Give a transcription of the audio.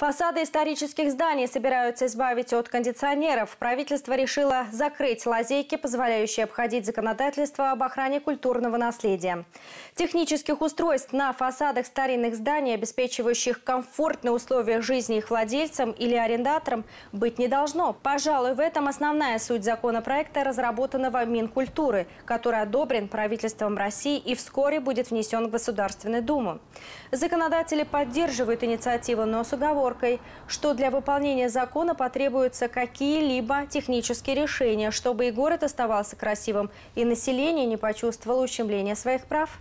Фасады исторических зданий собираются избавить от кондиционеров. Правительство решило закрыть лазейки, позволяющие обходить законодательство об охране культурного наследия. Технических устройств на фасадах старинных зданий, обеспечивающих комфортные условия жизни их владельцам или арендаторам, быть не должно. Пожалуй, в этом основная суть законопроекта, разработанного Минкультуры, который одобрен правительством России и вскоре будет внесен в Государственную Думу. Законодатели поддерживают инициативу, но с уговором оговоркой, что для выполнения закона потребуются какие-либо технические решения, чтобы и город оставался красивым, и население не почувствовало ущемления своих прав.